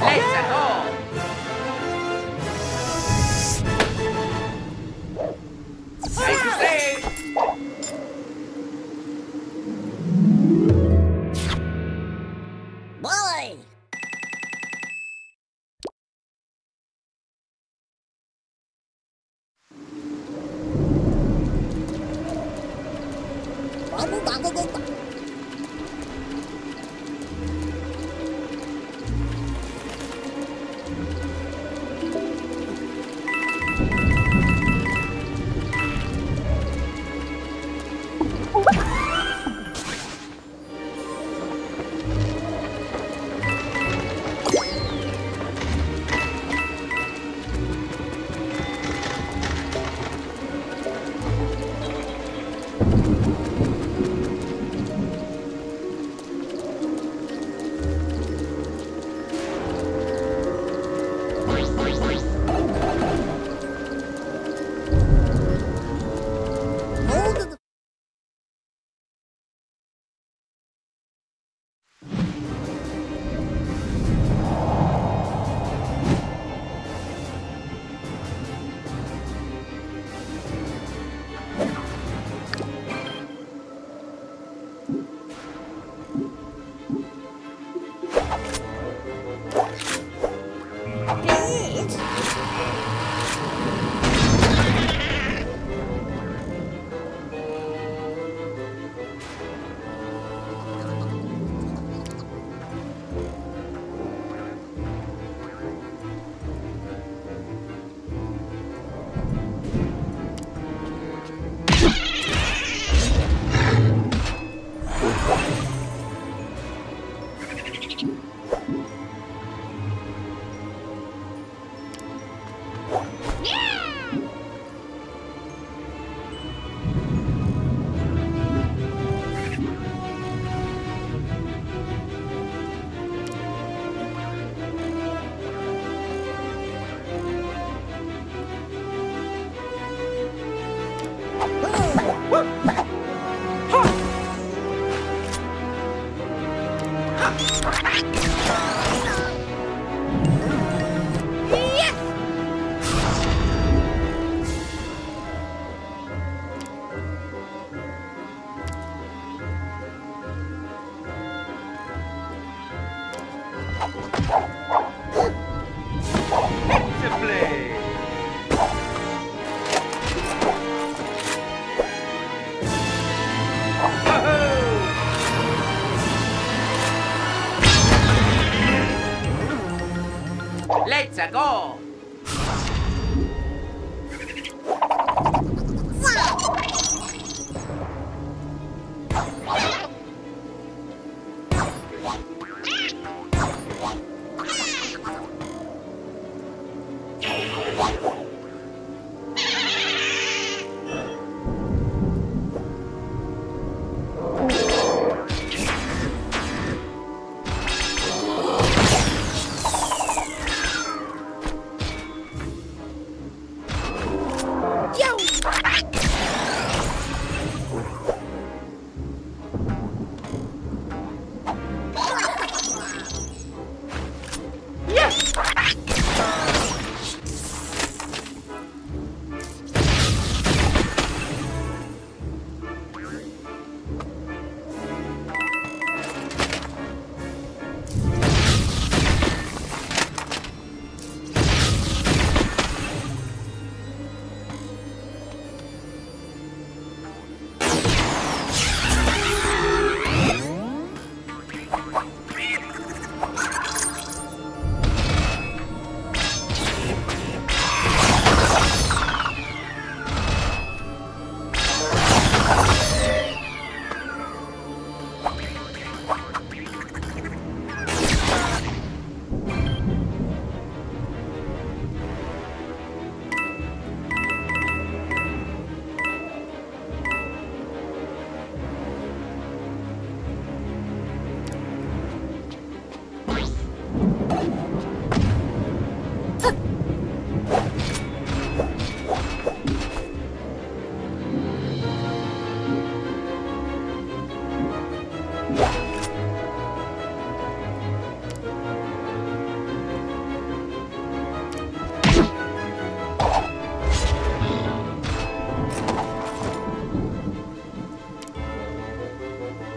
Later.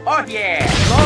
Oh yeah!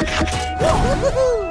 呼呼呼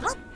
ロ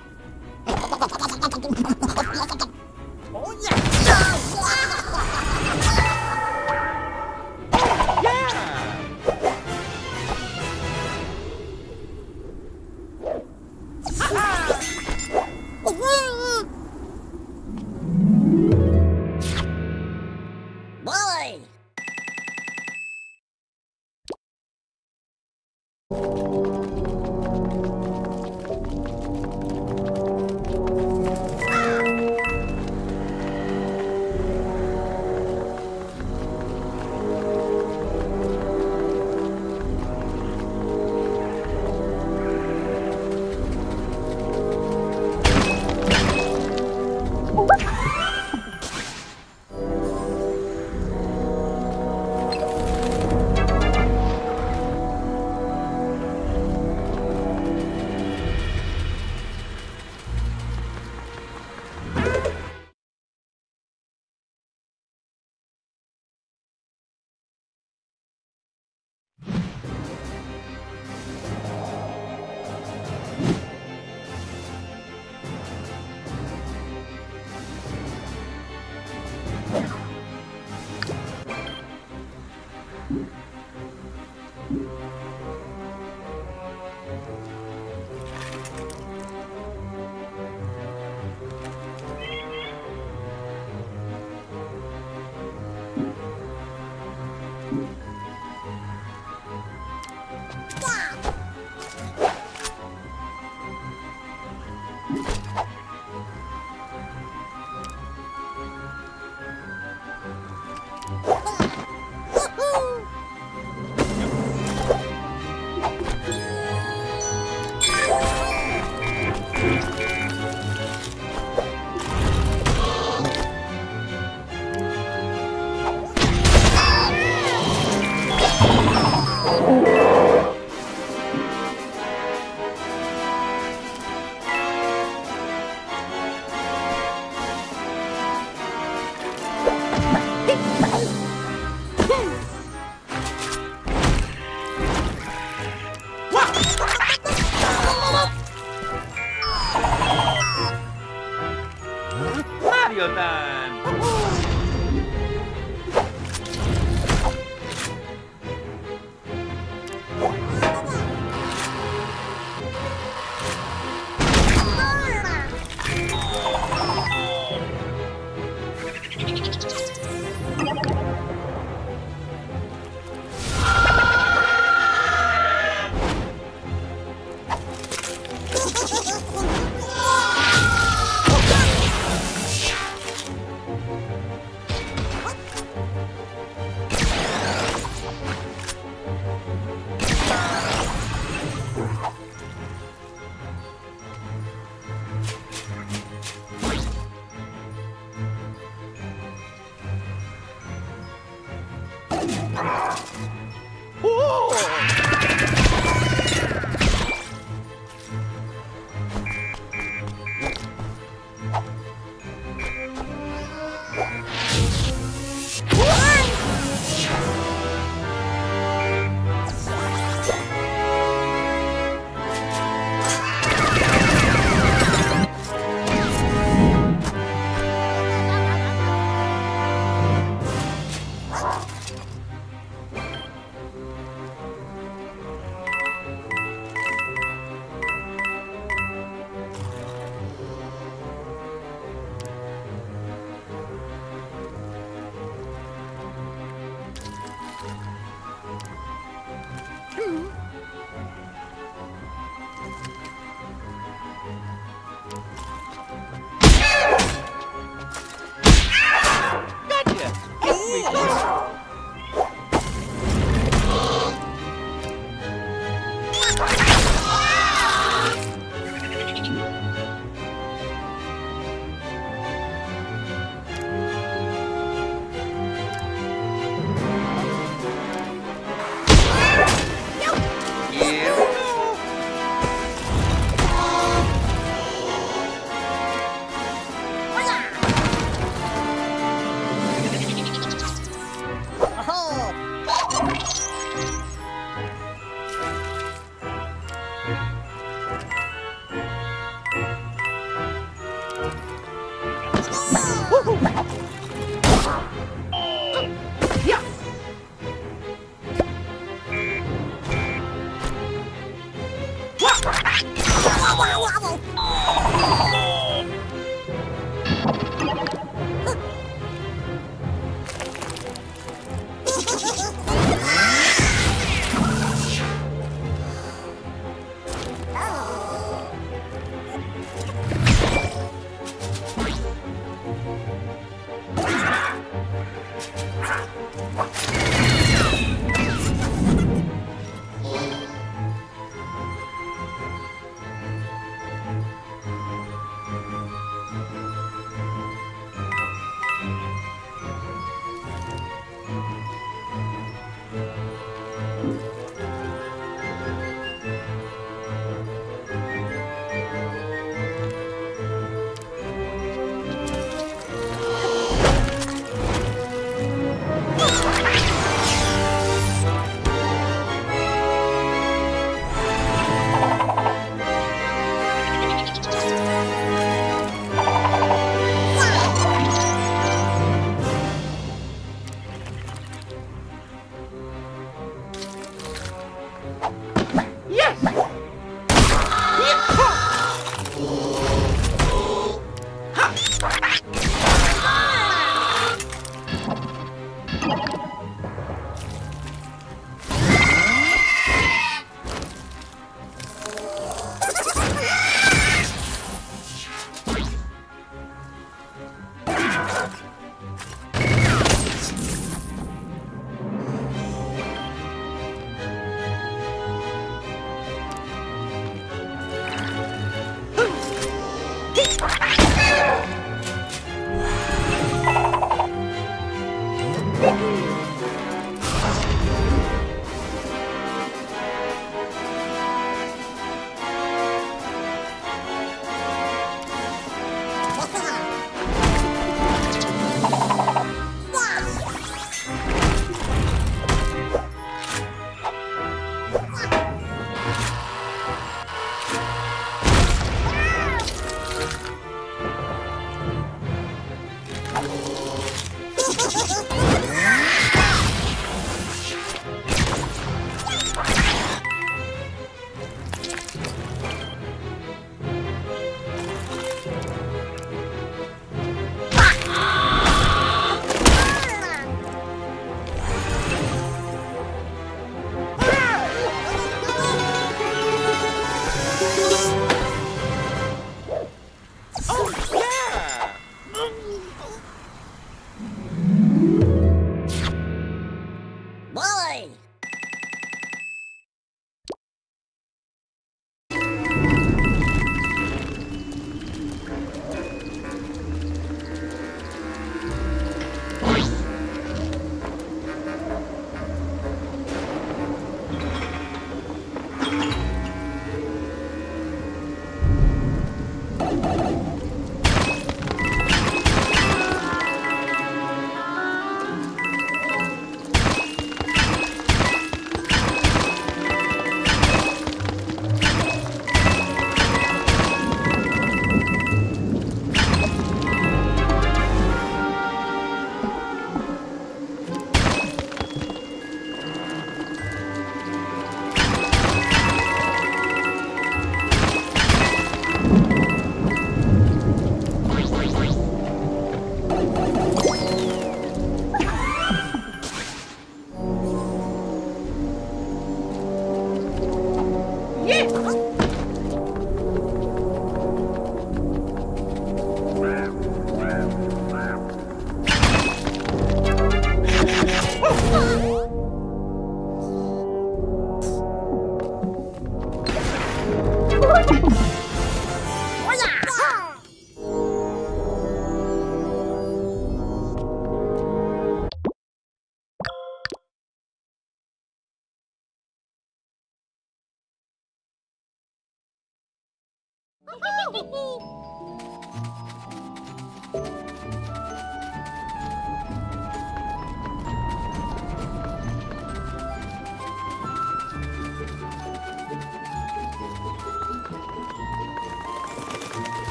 wobble.